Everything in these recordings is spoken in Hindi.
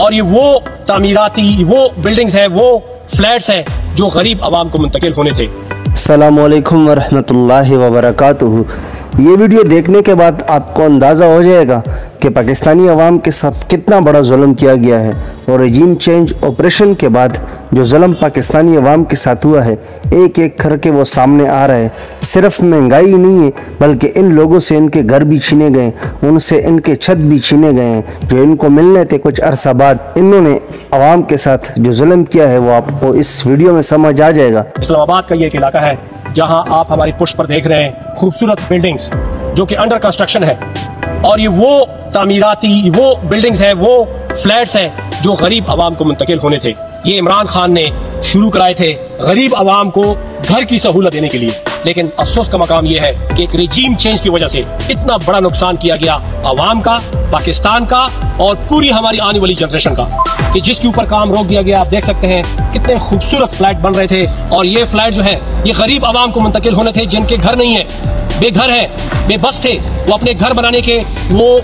और ये वो तमीराती वो बिल्डिंग्स हैं, वो फ्लैट्स हैं जो गरीब आवाम को मुंतकिल होने थे। सलामकुम वरहमतुल्लाहि वबरकातुहू। ये वीडियो देखने के बाद आपको अंदाज़ा हो जाएगा कि पाकिस्तानी अवाम के साथ कितना बड़ा जुल्म किया गया है और रजीम चेंज ऑपरेशन के बाद जो जुल्म पाकिस्तानी अवाम के साथ हुआ है एक एक करके वो सामने आ रहा है। सिर्फ़ महँगाई नहीं है, बल्कि इन लोगों से इनके घर भी छीने गए उनसे इनके छत भी छीने गए हैं। जो इनको मिलने थे कुछ अरसा बाद, इन्होंने अवाम के साथ जो जुल्म किया है, वो आपको इस वीडियो में समझ आ जाएगा। इस्लामाबाद का ये एक इलाका है जहाँ आप हमारी पुष्ट पर देख रहे हैं खूबसूरत बिल्डिंग्स जो कि अंडर कंस्ट्रक्शन है। और ये वो तामीराती, वो बिल्डिंग्स हैं, वो फ्लैट्स हैं जो गरीब आवाम को मुंतकिल होने थे। ये इमरान खान ने शुरू कराए थे गरीब आवाम को घर की सहूलत देने के लिए। लेकिन अफसोस का मकाम यह है कि एक रिजीम चेंज की वजह से इतना बड़ा नुकसान किया गया आवाम का, पाकिस्तान का और पूरी हमारी आने वाली जनरेशन का। कि जिसके ऊपर काम रोक दिया गया, आप देख सकते हैं कितने खूबसूरत फ्लैट बन रहे थे। और ये फ्लैट जो है, ये गरीब आवाम को मुंतकिल होने थे, जिनके घर नहीं है। बेघर है, बेबस थे। वो अपने घर बनाने के वो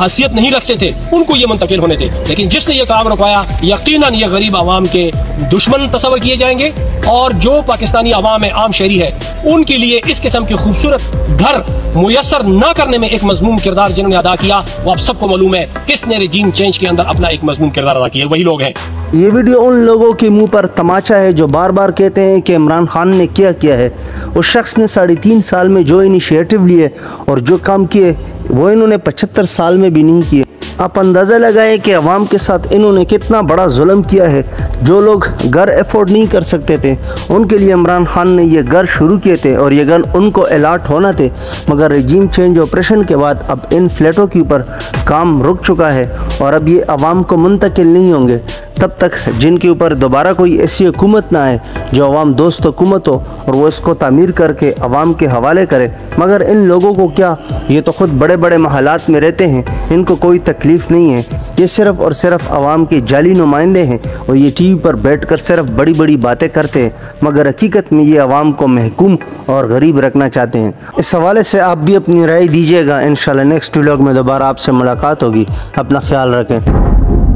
हैसियत नहीं रखते थे। उनको ये मुंतकिल होने थे। लेकिन जिसने ये काम रुकवाया यकीन ये गरीब आवाम के दुश्मन तस्वर किए जाएँगे। और जो पाकिस्तानी आवाम है, आम शहरी है, उनके लिए इस किस्म के खूबसूरत घर मुयसर न करने में एक मजमूम किरदार जिन्होंने अदा किया, वो आप सबको मालूम है, किसने रिजीम चेंज के अंदर अपना एक मजमूम किरदार अदा किया। वही लोग हैं। ये वीडियो उन लोगों के मुँह पर तमाचा है जो बार बार कहते हैं कि इमरान खान ने क्या किया है। उस शख्स ने साढ़े तीन साल में जो इनिशिएटिव लिए और जो काम किए, वो इन्होंने पचहत्तर साल में भी नहीं किए। आप अंदाज़ा लगाए कि अवाम के साथ इन्होंने कितना बड़ा जुल्म किया है। जो लोग घर अफोर्ड नहीं कर सकते थे, उनके लिए इमरान खान ने ये घर शुरू किए थे और ये घर उनको अलाट होना थे। मगर रजीम चेंज ऑपरेशन के बाद अब इन फ्लैटों के ऊपर काम रुक चुका है और अब ये आवाम को मुंतकिल नहीं होंगे। तब तक जिनके ऊपर दोबारा कोई ऐसी हुकूमत ना आए, जो अवाम दोस्त हुकूमत हो और वो इसको तामीर करके अवाम के हवाले करे। मगर इन लोगों को क्या, ये तो ख़ुद बड़े बड़े महलात में रहते हैं, इनको कोई तकलीफ़ नहीं है। ये सिर्फ़ और सिर्फ़ आवाम के जाली नुमाइंदे हैं और ये टी वी पर बैठ कर सिर्फ़ बड़ी बड़ी बातें करते हैं, मगर हकीकत में ये आवाम को महकूम और गरीब रखना चाहते हैं। इस हवाले से आप भी अपनी राय दीजिएगा। इन नेक्स्ट व्लॉग में दोबारा आपसे मुलाकात होगी। अपना ख्याल रखें।